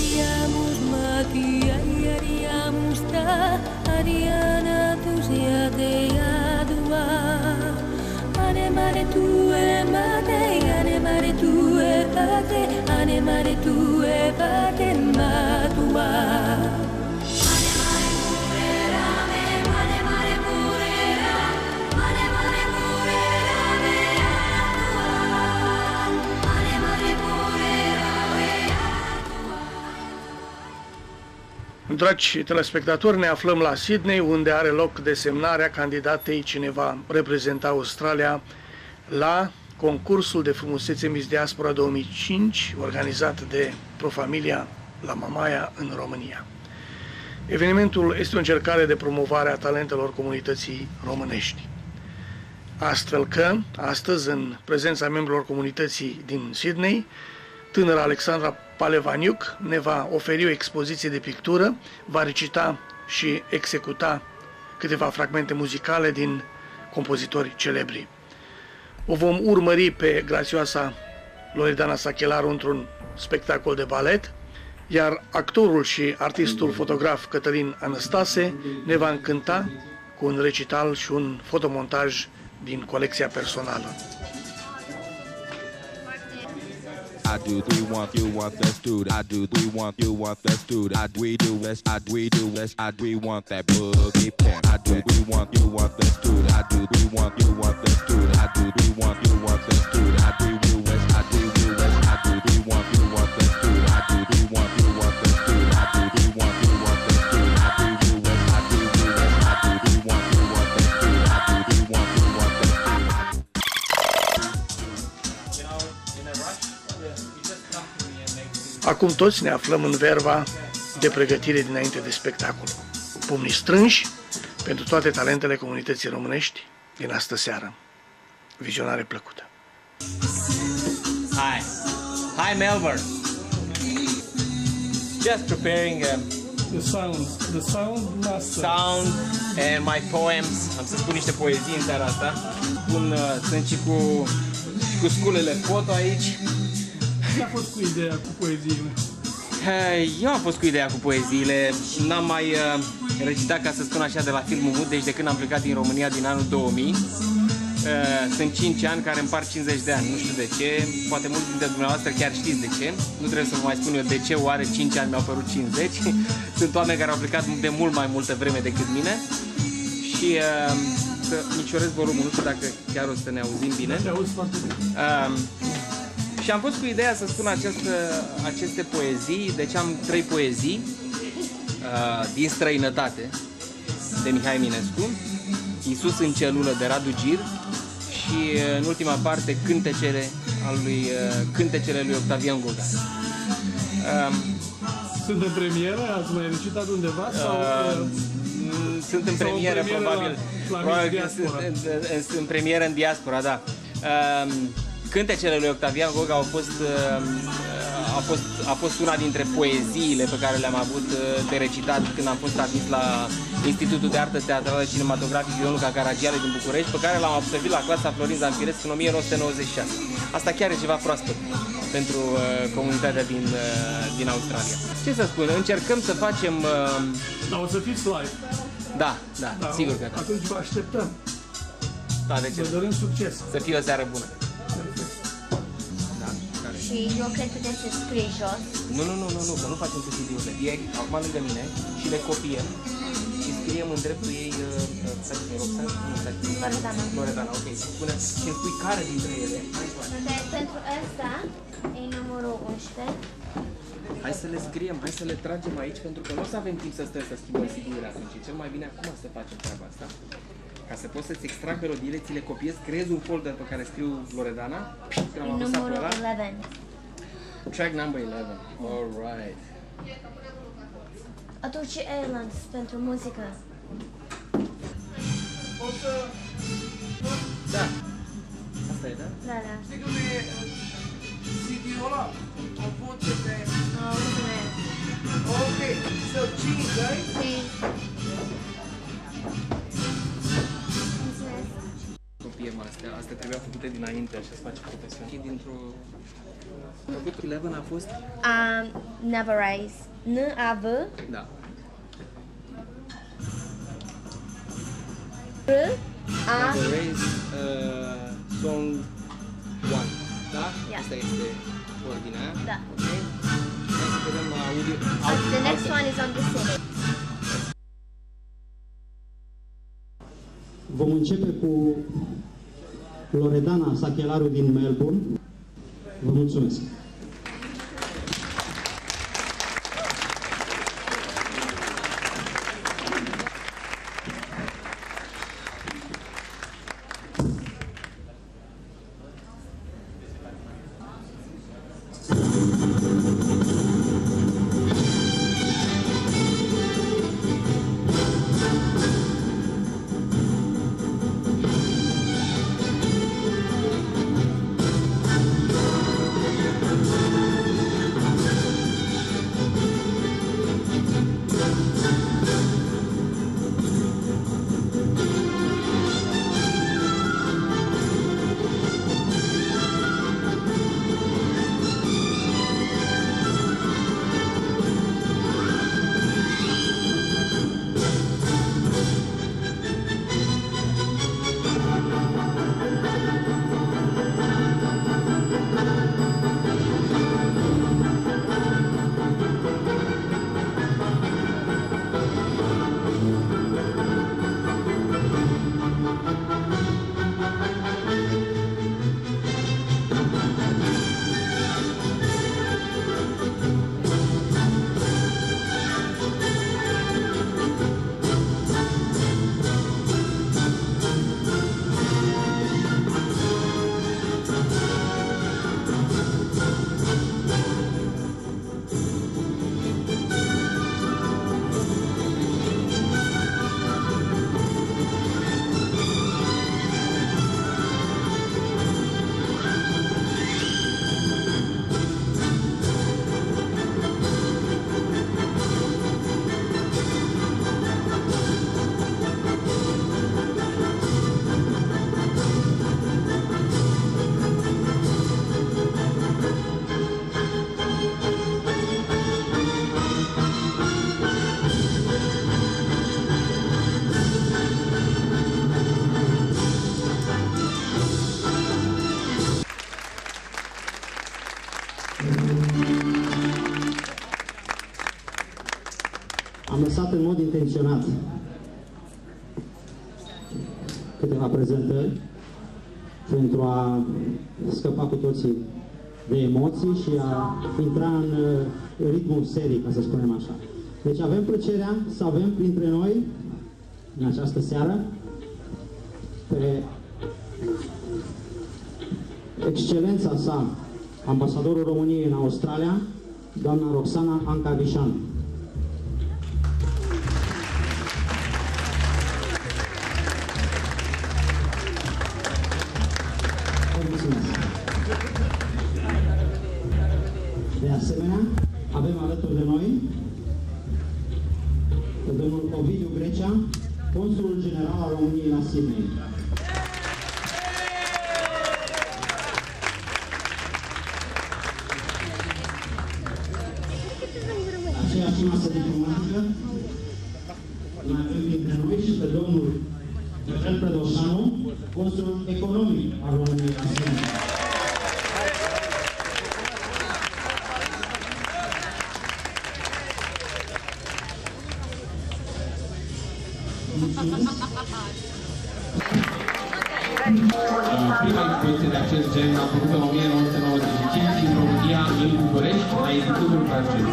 haríamos maquillar y haríamos ta Ariana tu sea de adua mare tu e mate mare tu e pate Ane mare tu e pate matua Dragi telespectatori, ne aflăm la Sydney, unde are loc desemnarea candidatei cine va reprezenta Australia la concursul de frumusețe Miss Diaspora 2005, organizat de Profamilia la Mamaia în România. Evenimentul este o încercare de promovare a talentelor comunității românești. Astfel că, astăzi, în prezența membrilor comunității din Sydney, tânăra Alexandra Palevaniuc ne va oferi o expoziție de pictură, va recita și executa câteva fragmente muzicale din compozitori celebri. O vom urmări pe grațioasa Loredana Sachelaru într-un spectacol de balet, iar actorul și artistul fotograf Cătălin Anastase ne va încânta cu un recital și un fotomontaj din colecția personală. I do three want you want that dude. I do three want you want that dude. I do we do less. I do we do less. I do we want that boogie pen. I do we want you want that dude. I do we want you want that dude. I do we want you want that dude. I do we Acum toți ne aflăm în verba de pregătire dinainte de spectacol. Pumnii strânși pentru toate talentele comunității românești din astă seară. Vizionare plăcută! Hi. Hi, Melbourne. Just preparing a The sound, the sound master. sound and my poems. Am să spun niște poezii în seara asta. Pun, uh, sunt și cu, și cu sculele foto aici. Ce a fost cu ideea cu poeziile? Hey, Eu am fost cu ideea cu poeziile. N-am mai uh, recitat, ca să spun așa, de la filmul mut, deci de când am plecat din România din anul 2000. Uh, sunt 5 ani care împar 50 de ani, nu știu de ce, poate mulți dintre dumneavoastră chiar știți de ce, nu trebuie să vă mai spun eu de ce oare 5 ani mi-au părut 50, sunt oameni care au plecat de mult mai multă vreme decât mine și uh, să micșorez volumul, nu știu dacă chiar o să ne auzim bine. Te auzi foarte bine. Um, și am fost cu ideea să spun această, aceste poezii, deci am trei poezii uh, din străinătate de Mihai Minescu, Iisus în celulă de Radu Gir și uh, în ultima parte cântecele, al lui, uh, cântecele lui Octavian Goga. Um, Sunt în premieră? Ați mai recitat undeva? Sau, Uh, uh, sunt în Sau în premieră, premieră probabil. la- la probabil Miss că sunt, Diaspora. în, în, în premieră în diaspora, da. Um, cântecele lui Octavian Goga au fost, um, a fost, a fost una dintre poeziile pe care le-am avut uh, de recitat când am fost admis la Institutul de Artă Teatrală Cinematografică Ionuca Caragiale din București, pe care l-am absolvit la clasa Florin Zamfirescu în 1996. Asta chiar e ceva proaspăt pentru uh, comunitatea din, uh, din Australia. Ce să spun, încercăm să facem... Uh, Dar o să fiți live. da, da, Da, sigur că da. Atunci vă așteptăm. Da, de ce? Vă dorim succes. Să fie o seară bună. Da, care? Și eu cred că trebuie să scrie jos. Nu, nu, nu, nu, nu, că nu facem cu CD-urile. E acum lângă mine și le copiem și scriem în dreptul ei, uh, uh, stai puțin, Roxana? Nu, stai puțin. Loredana. Loredana, ok. Spune, și îmi spui care dintre ele. Hai, cu alea. Pe, pentru ăsta e numărul 11. Hai să le scriem, hai să le tragem aici, pentru că nu o să avem timp să stăm să schimbăm CD-urile atunci. E cel mai bine acum să facem treaba asta. Ca să poți să-ți extrag melodiile, ți le copiezi, creezi un folder pe care scriu Loredana, când E am apăsat pe numărul ăla, 11. Track number 11. Alright. Atunci e Airlines pentru muzică. Da. Asta e, da? Da, da. CD-ul ăla, o voce de... No, mulțumesc. Ok, so cheese, right? Și... Mulțumesc. fie astea. Astea trebuia făcute dinainte, așa se face profesional. Dintr-o... Făcut 11 a fost? Um, Never Rise. N-A-V. Da. R-A. The Race uh, Song 1. Da? Yeah. Asta este ordinea. Da. Ok. Hai să vedem audio. Uh, the next one is on the city. Vom începe cu Loredana Sachelaru din Melbourne. Vă mulțumesc! Lăsat în mod intenționat câteva prezentări pentru a scăpa cu toții de emoții și a intra în uh, ritmul serii, ca să spunem așa. Deci avem plăcerea să avem printre noi, în această seară, pe excelența sa, ambasadorul României în Australia, doamna Roxana Ancavișan. Vă asemenea, avem alături de noi pe domnul Ovidiu Grecea, consulul general al României la Sydney. Aceeași masă diplomatică mai avem dintre noi și pe domnul Eugen Predoșanu, consulul economic al României la Sydney. Acest gen a făcut în 1995 în România, în București, la Institutul francez.